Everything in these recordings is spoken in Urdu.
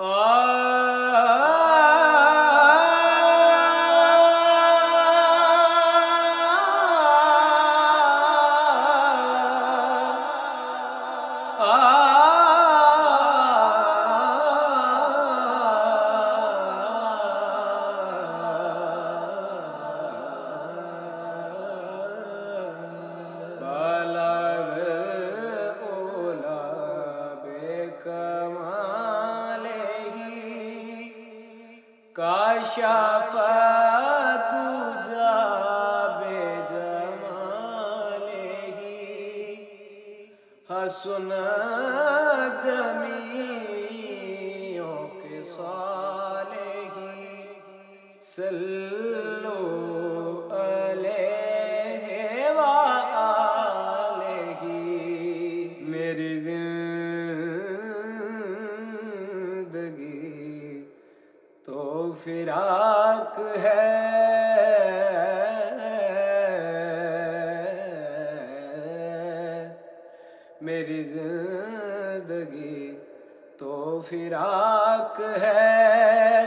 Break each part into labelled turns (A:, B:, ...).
A: Oh! کاشف تجا بے جمال ہی۔ حسن جمیوں کے صالحی صلو فراق ہے۔ میری زندگی تو فراق ہے۔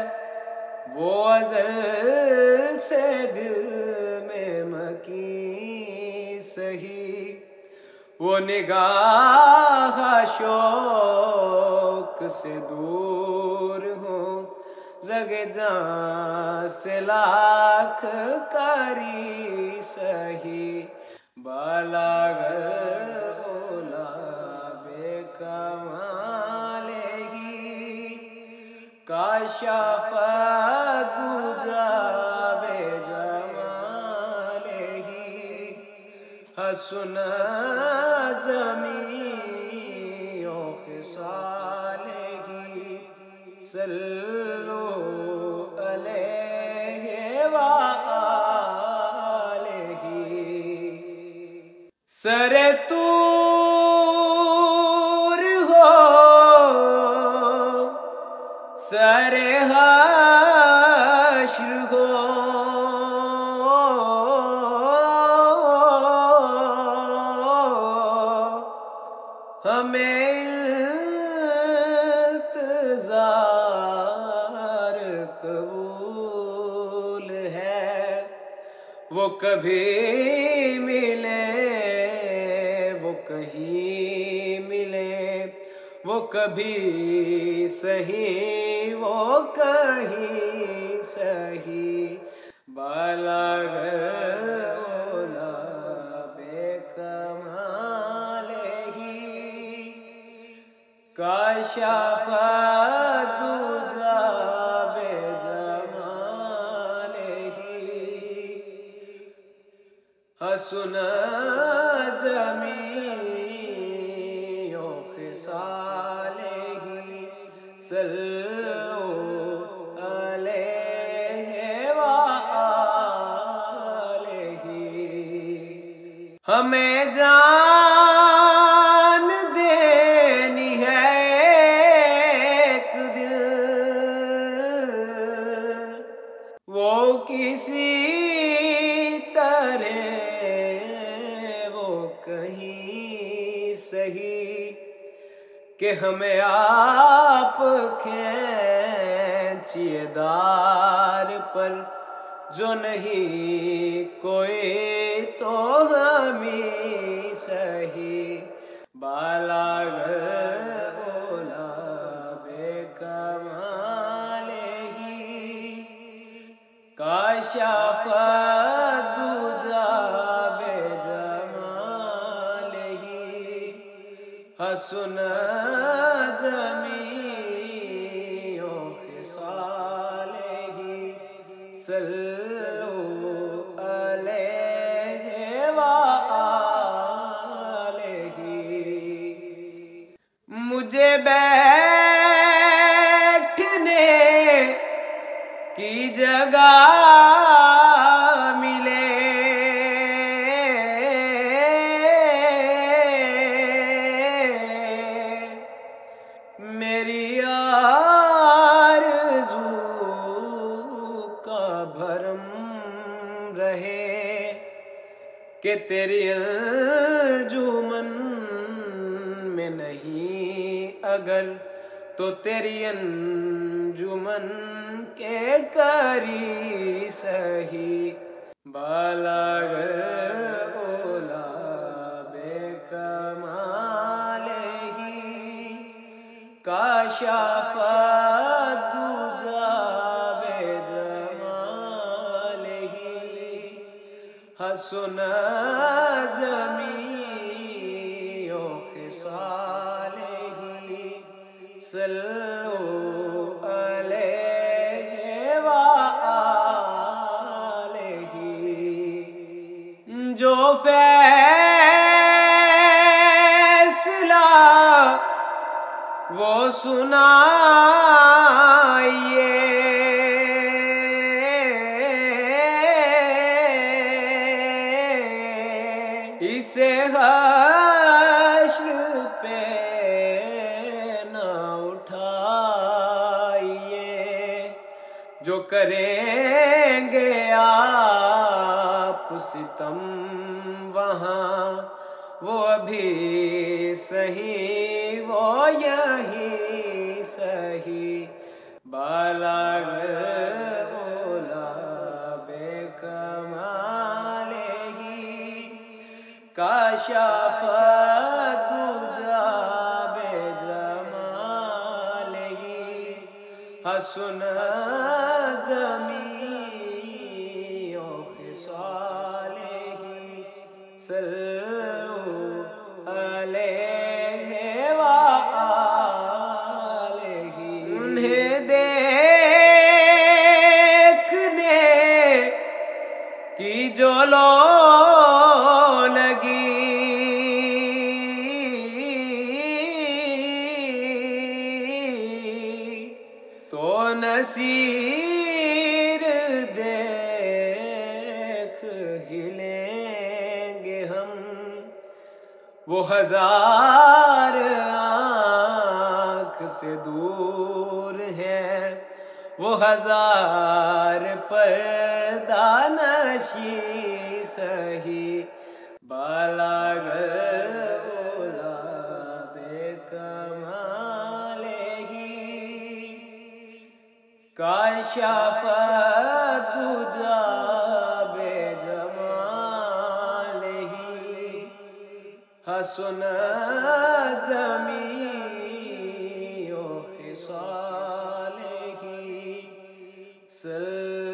A: وہ ازل سے دل میں مکی سہی۔ وہ نگاہ شوق سے دور رگ جان سے لاکھ کری سہی بالا اولا بے کمال ہی کاشف دجا بے ہی حسن صلو علیہ وآلہ۔ سر تور ہو سر حشر ہو وہ کبھی ملے، وہ کہیں ملے، وہ کبھی صحیح وہ کہیں صحیح بالا اولا بے کمال ہی۔ کاشف حسن جمیعوں خصال ہی صلو علیہ وآلہ ہمیں جان دینی ہے ایک دل۔ وہ کسی طرح کہ ہمیں آپ کھینچیے دار پر جو نہیں، کوئی تو ہمیں صحیح بالا اولا بے کمال ہی۔ کاشف صالح صلو علیہ وآلہ مجھے بیٹھنے کی جگہ کہ تیری انجمن میں نہیں، اگر تو تیری انجمن کے کری سہی۔ بالا اولا بے کمال ہی۔ کاشاف حسن جمی او سلام حشر پہ نہ اٹھائیے۔ جو کریں گے آپ ستم وہاں، وہ ابھی صحیح، وہ یہی صحیح۔ بالا کاشاف دوجا بے جمال ہی، حسن جمی او خصال ہی۔ صلو علیہ وآلہ۔ انہیں دیکھنے کی جو لو نصیر دیکھ ہی لیں گے ہم۔ وہ ہزار آنکھ سے دور ہیں وہ ہزار پردانشی سہی۔ بالا اولا کاشاف دوجا بے جمال ہی۔ حسن جمی او خصال ہی۔ صلی